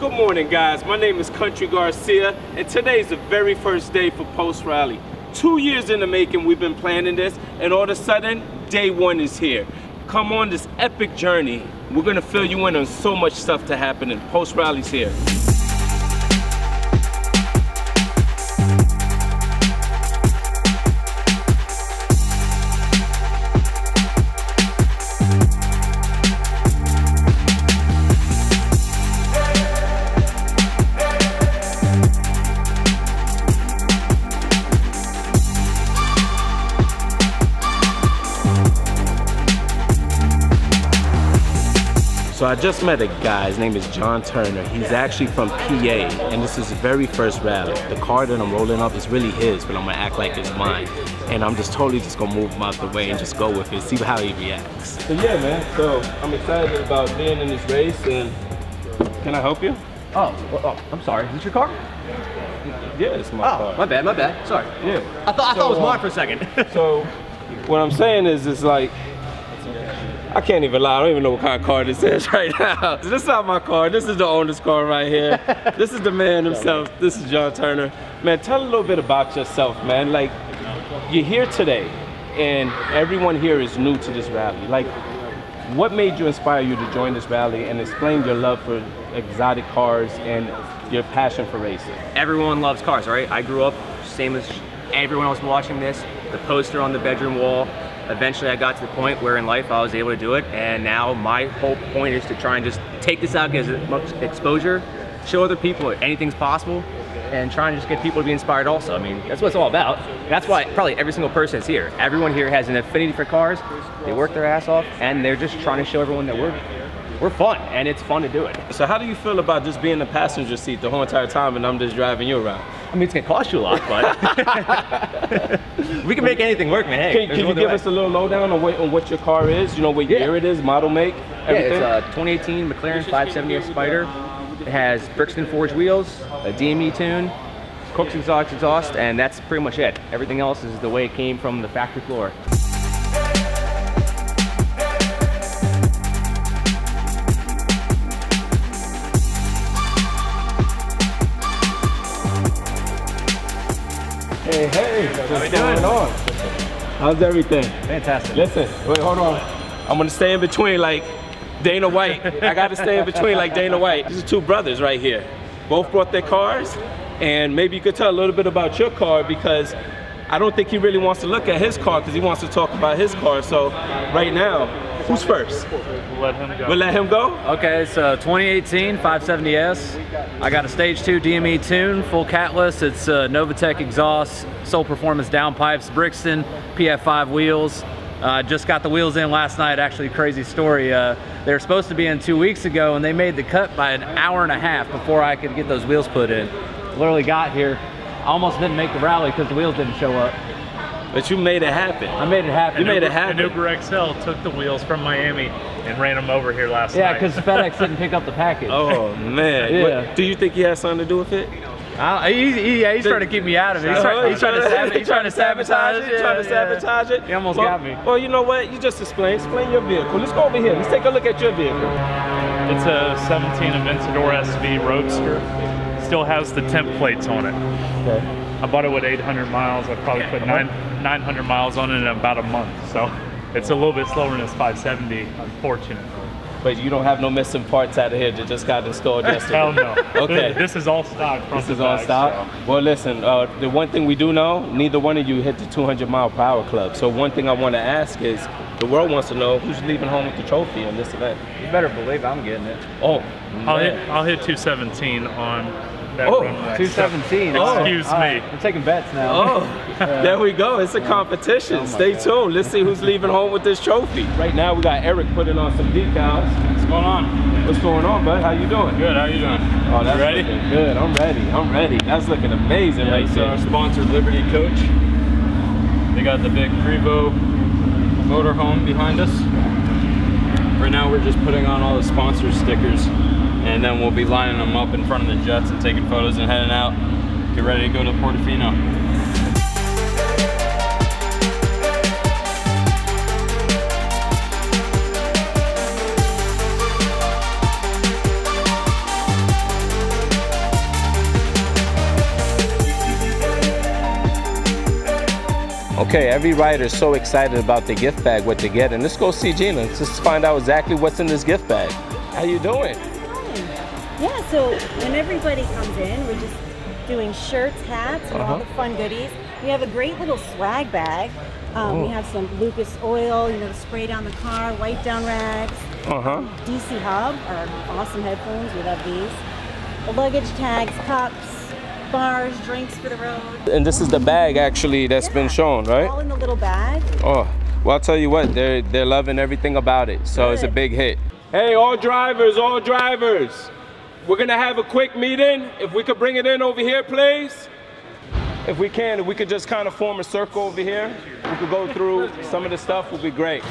Good morning guys, my name is Country Garcia and today's the very first day for Pulse Rally. Two years in the making we've been planning this and all of a sudden day one is here. Come on this epic journey. We're gonna fill you in on so much stuff to happen and Pulse Rally's here. So I just met a guy, his name is John Turner. He's actually from PA, and this is his very first rally. The car that I'm rolling up is really his, but I'm gonna act like it's mine. And I'm just totally just gonna move him out the way and just go with it, see how he reacts. So yeah, man, so I'm excited about being in this race, and can I help you? Oh, well, oh, I'm sorry. Is this your car? Yeah, it's my Oh, car. my bad, my bad. Sorry. Yeah. I thought I So, thought it was uh, mine for a second. So what I'm saying is, it's like, I can't even lie. I don't even know what kind of car this is right now. This is not my car. This is the owner's car right here. this is the man himself. This is John Turner. Man, tell a little bit about yourself, man. Like, you're here today, and everyone here is new to this rally. Like, what made you inspire you to join this rally and explain your love for exotic cars and your passion for racing? Everyone loves cars, right? I grew up same as everyone else watching this. The poster on the bedroom wall. Eventually, I got to the point where in life I was able to do it, and now my whole point is to try and just take this out, get as much exposure, show other people anything's possible, and try and just get people to be inspired also. I mean, that's what it's all about. That's why probably every single person is here. Everyone here has an affinity for cars. They work their ass off, and they're just trying to show everyone that we're we're fun, and it's fun to do it. So how do you feel about just being the passenger seat the whole entire time and I'm just driving you around? I mean, it's gonna cost you a lot, but we can make anything work, man. Hey, Can, can you give way. us a little lowdown on what, on what your car is? You know what Yeah. year it is, model, make, Yeah, it's a uh, 2018 McLaren 570S Spider. It has Brixton forged wheels, a DME tune, Cook's exhaust exhaust, and that's pretty much it. Everything else is the way it came from the factory floor. Hey, hey, what's going on? How's everything? Fantastic. Listen, wait, hold on. I'm gonna stay in between like Dana White. I gotta stay in between like Dana White. These are two brothers right here. Both brought their cars, and maybe you could tell a little bit about your car because I don't think he really wants to look at his car because he wants to talk about his car. So right now, who's first? Let him go. We'll let him go? Okay, it's a 2018 570S. I got a stage two DME tune, full catless. It's uh, Novitec exhaust, Soul Performance downpipes, Brixton, PF5 wheels. Uh, just got the wheels in last night. Actually, crazy story. Uh, they were supposed to be in two weeks ago, and they made the cut by an hour and a half before I could get those wheels put in. Literally got here, almost didn't make the rally because the wheels didn't show up. But you made it happen. I made it happen. You made it An happen. Uber XL took the wheels from Miami and ran them over here last Yeah, night. because FedEx didn't pick up the package. Oh man. Yeah. What- do you think he has something to do with it? I, he's, he, yeah, he's trying to keep me out of it. He's, trying, he's trying to, sab- he's trying to sabotage it. He's trying to Yeah, yeah. sabotage it. He almost well, got me. Well, you know what? You just explain. Explain your vehicle. Let's go over here. Let's take a look at your vehicle. It's a 17 Aventador SV Roadster. Still has the temp plates on it. Okay. I bought it with 800 miles. I probably put nine, 900 miles on it in about a month. So it's a little bit slower than this 570, unfortunately. But you don't have no missing parts out of here that just got installed yesterday. Hell no. Okay. This is all stock. This is all back, stock. Well, listen. Uh, the one thing we do know, neither one of you hit the 200 mile per hour club. So one thing I want to ask is, the world wants to know who's leaving home with the trophy in this event. You better believe I'm getting it. Oh, So I'll hit. I'll hit 217 on that Oh, runway. 217. Oh. Excuse All right, me. We're taking bets now. Oh, there we go. It's a competition. Oh Stay God. tuned. Let's see who's leaving home with this trophy. Right now, we got Eric putting on some decals. What's going on? What's going on, bud? How you doing? Good. How you doing? Oh, that's You ready? good. I'm ready. I'm ready. That's looking amazing Yeah, right it's there. our sponsor, Liberty Coach. They got the big Prevost motorhome behind us. Right now, we're just putting on all the sponsor stickers, and then we'll be lining them up in front of the jets and taking photos and heading out. Get ready to go to Portofino. Okay, every rider is so excited about the gift bag, what they get, and let's go see Gina. Let's just find out exactly what's in this gift bag. How you doing? Yeah, so when everybody comes in, we're just doing shirts, hats, and all Uh-huh. the fun goodies. We have a great little swag bag. Um, We Oh. have some Lucas oil, you know, to spray down the car, wipe down rags. Uh-huh. DC Hub, our awesome headphones, we love these. The luggage tags, cups, bars, drinks for the road. And this is the bag actually that's been shown, right? All in the little bag. Oh, well, I'll tell you what, they're they're loving everything about it. So it's a big hit. Hey, all drivers, all drivers. We're gonna have a quick meeting. If we could bring it in over here, please. If we can, if we could just kind of form a circle over here, we could go through some of the stuff would be great.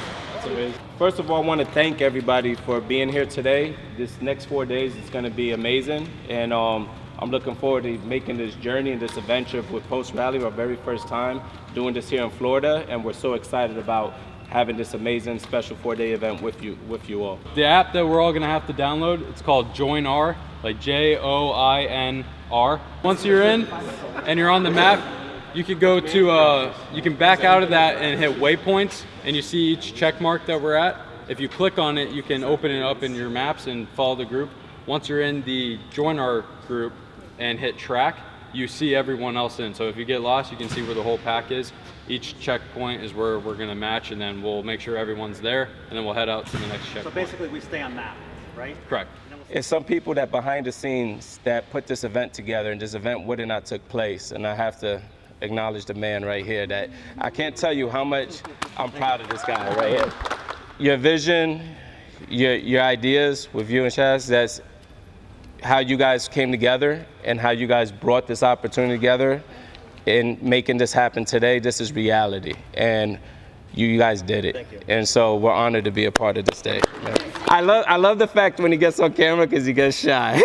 First of all, I want to thank everybody for being here today. This next four days is going to be amazing, and um, I'm looking forward to making this journey and this adventure with Pulse Rally, our very first time doing this here in Florida, and we're so excited about having this amazing special four-day event with you with you all. The app that we're all gonna have to download, it's called Join R, like J O I N R. Once you're in and you're on the map, you can go to, uh, you can back out of that and hit waypoints, and you see each check mark that we're at. If you click on it, you can open it up in your maps and follow the group. Once you're in the Join R group and hit track, you see everyone else in. So if you get lost, you can see where the whole pack is. Each checkpoint is where we're gonna match, and then we'll make sure everyone's there, and then we'll head out to the next checkpoint. So basically, we stay on that, right? Correct. It's some people that behind the scenes that put this event together, and this event would have not took place. And I have to acknowledge the man right here. That I can't tell you how much I'm proud of this guy right here. Your vision, your your ideas with you and Shaz. That's how you guys came together and how you guys brought this opportunity together in making this happen today. This is reality, and you, you guys did it. And so we're honored to be a part of this day. I love I love the fact when he gets on camera because he gets shy.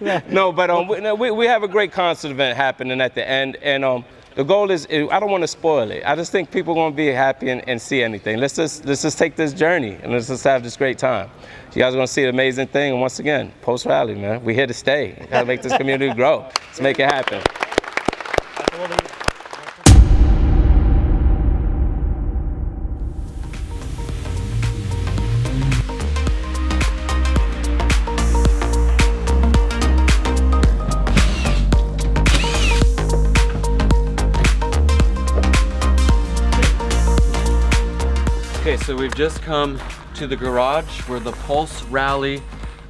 no, but um, we, we, we have a great concert event happening at the end, and um, the goal is I don't want to spoil it. I just think people are going to be happy and, and see anything. Let's just let's just take this journey and let's just have this great time. You guys are going to see an amazing thing, and once again, Pulse Rally, man, we here to stay. Got to make this community grow. Let's make it happen. We've just come to the garage where the Pulse Rally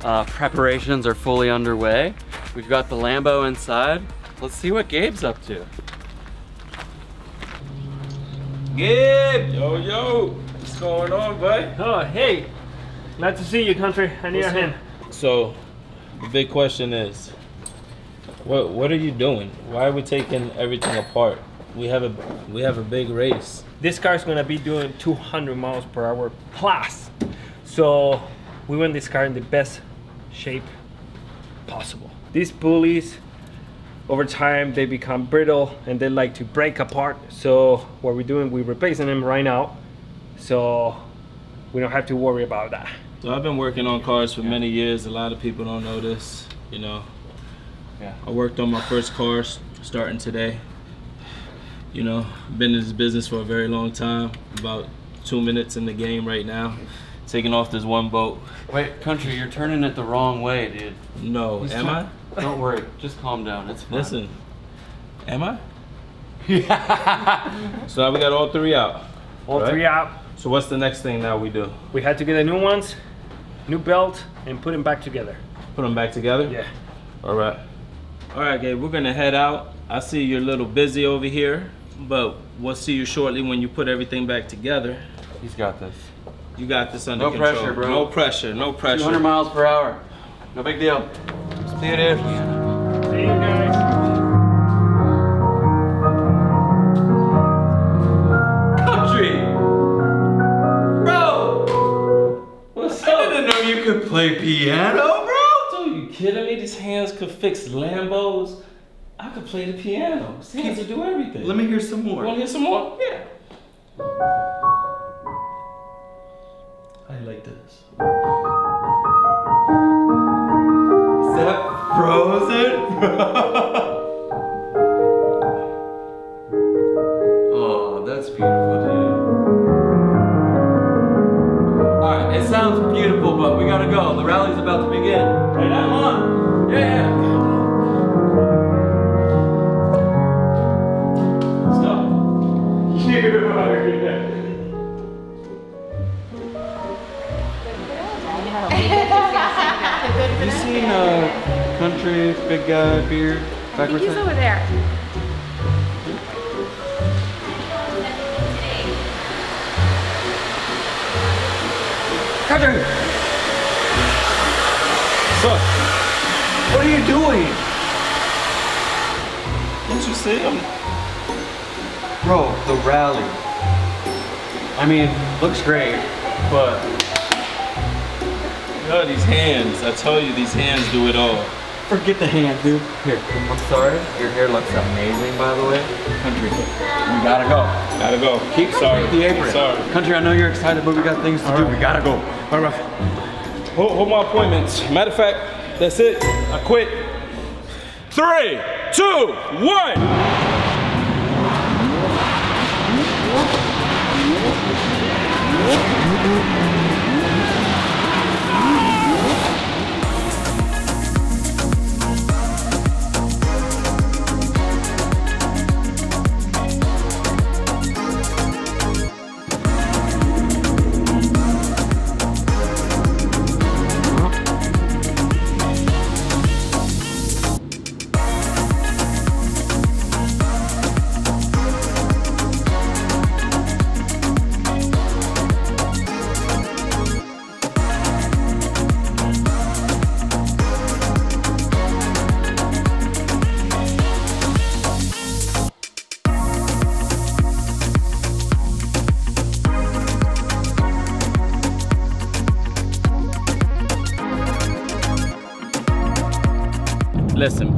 uh, preparations are fully underway. We've got the Lambo inside. Let's see what Gabe's up to. Gabe, yo yo, what's going on, bud? Oh, hey. Glad to see you, country. I need a hand. So, the big question is, what what are you doing? Why are we taking everything apart? We have a we have a big race. This car is gonna be doing 200 miles per hour plus. So we want this car in the best shape possible. These pulleys, over time, they become brittle and they like to break apart. So what we're doing, we're replacing them right now. So we don't have to worry about that. So I've been working on cars for many years. A lot of people don't know this. You know, Yeah. I worked on my first car s- starting today. You know, been in this business for a very long time. About two minutes in the game right now. Taking off this one boat. Wait, country, you're turning it the wrong way, dude. No, He's am I? Don't worry, just calm down. It's fine. Listen, am I? Yeah. so now we got all three out. All Right. three out. So what's the next thing now we do? We had to get the new ones, new belt, and put them back together. Put them back together? Yeah. All right. All right, Gabe, we're gonna head out. I see you're a little busy over here, but we'll see you shortly when you put everything back together. He's got this. You got this under No control. pressure, bro. No pressure, no pressure. 200 miles per hour. No big deal. See you, dude. See you guys. Country! Bro! What's up? I didn't know you could play piano, bro! Dude, you kidding me? These hands could fix Lambos. I could play the piano. These hands could do everything. Let me hear some You more. wanna hear some more? Yeah. I like this? Is that frozen? Have you seen uh, country big guy beard backwards? He's over there. Country. Son, What are you doing? don't you see him? Bro, the rally. I mean, looks great, but God, these hands. I tell you, these hands do it all. forget the hand, dude. Here, I'm sorry. Your hair looks amazing, by the way. Country, we gotta go. Gotta go. Keep sorry. the apron. Sorry. Country, I know you're excited, but we got things to do. We gotta go. All right. Hold, hold my appointments. Matter of fact, that's it. I quit. Three, two, one.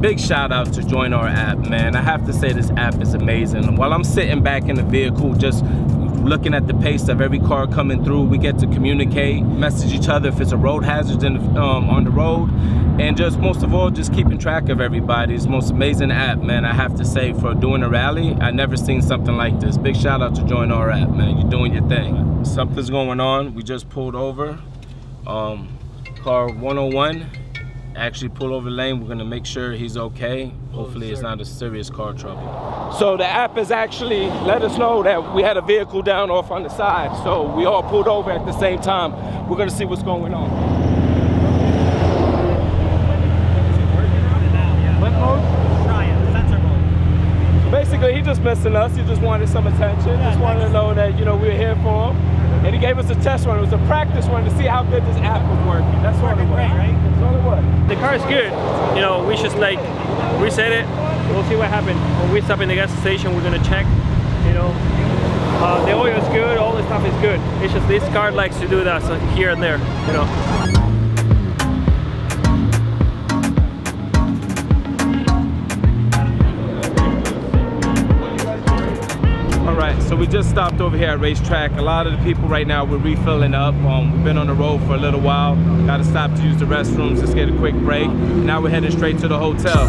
Big shout out to Join R app, man. I have to say this app is amazing. While I'm sitting back in the vehicle, just looking at the pace of every car coming through, we get to communicate, message each other if it's a road hazard in, um, on the road, and just most of all, just keeping track of everybody. It's most amazing app, man. I have to say, for doing a rally, I never seen something like this. Big shout out to Join R app, man. You're doing your thing. Something's going on. We just pulled over. Um, car 101 actually pull over the lane. We're gonna make sure he's okay. Hopefully it's not a serious car trouble. So the app has actually let us know that we had a vehicle down off on the side. So we all pulled over at the same time. We're gonna see what's going on. What mode? Try it. Sensor mode. Basically, he just missing us. He just wanted some attention. just wanted to know that, you know, we were here for him. And he gave us a test run. It was a practice run to see how good this app was working. That's all it was. great, right? That's all it was. The car is good. You know, we just like reset it. We'll see what happens. When we stop in the gas station, we're gonna check. You know, uh, the oil is good. All the stuff is good. It's just this car likes to do that so here and there. You know. So we just stopped over here at RaceTrac. A lot of the people right now, we're refilling up. Um, we've been on the road for a little while. Got to stop to use the restrooms, just get a quick break. Now we're heading straight to the hotel.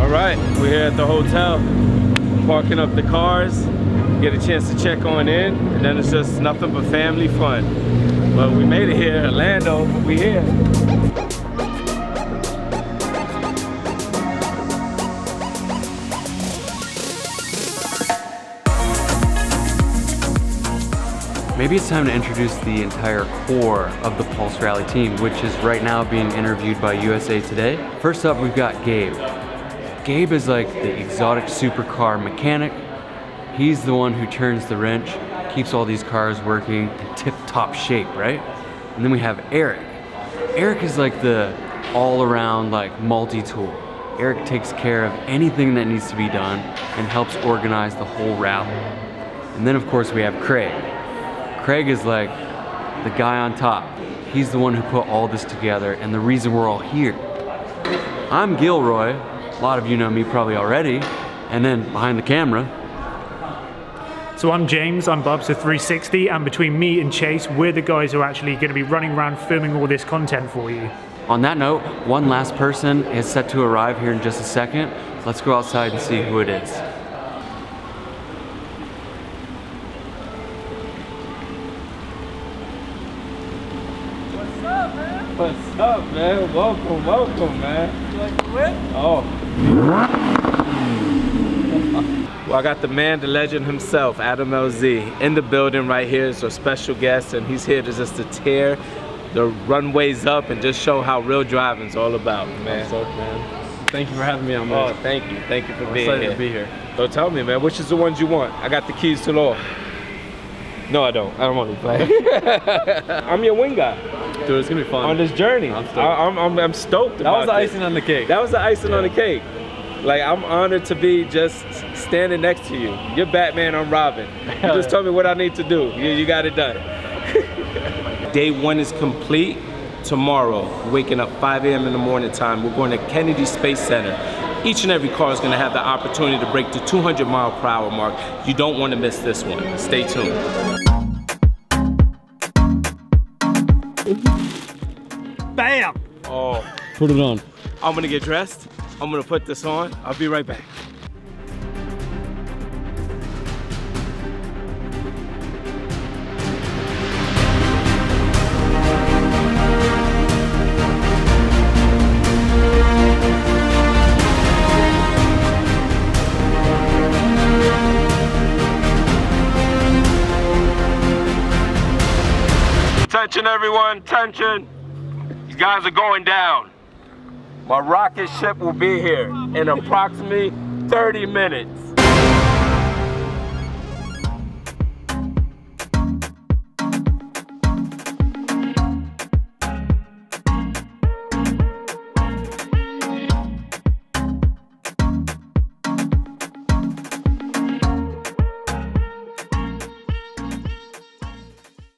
All right, we're here at the hotel, parking up the cars, get a chance to check on in, and then it's just nothing but family fun. Well, we made it here, Orlando, we here. Maybe it's time to introduce the entire core of the Pulse Rally team, which is right now being interviewed by USA Today. First up, we've got Gabe. Gabe is like the exotic supercar mechanic. He's the one who turns the wrench, keeps all these cars working in tip-top shape, right? And then we have Eric. Eric is like the all-around like multi-tool. Eric takes care of anything that needs to be done and helps organize the whole rally. And then of course we have Craig. Craig is like the guy on top. He's the one who put all this together and the reason we're all here. I'm Gilroy. A lot of you know me probably already. And then behind the camera, So I'm James, I'm Bubs of 360, and between me and Chase, we're the guys who are actually going to be running around filming all this content for you. On that note, one last person is set to arrive here in just a second. Let's go outside and see who it is. What's up, man? What's up, man? Welcome, welcome, man. You like the whip? Oh. Well, I got the man, the legend himself, Adam LZ, in the building right here as a special guest, and he's here to just to tear the runways up and just show how real driving's all about, man. Up, man? Thank you for having me on, man. Oh, thank you. Thank you for I'm being excited here. to be here. So tell me, man, which is the ones you want? I got the keys to law. No, I don't. I don't want to play. I'm your wing guy Dude, it's gonna be fun. on this journey. I'm stoked. I, am I'm, I'm stoked that about was the this. icing on the cake. That was the icing on the cake. Like I'm honored to be just standing next to you. You're Batman, I'm Robin. You just told me what I need to do. You, you got it done. Day one is complete. Tomorrow, waking up 5 a.m. in the morning time, we're going to Kennedy Space Center. Each and every car is going to have the opportunity to break the 200 mile per hour mark. You don't want to miss this one. Stay tuned. Bam! Oh, Put it on. I'm gonna get dressed. I'm gonna put this on. I'll be right back. Attention everyone, attention. These guys are going down. My rocket ship will be here in approximately 30 minutes.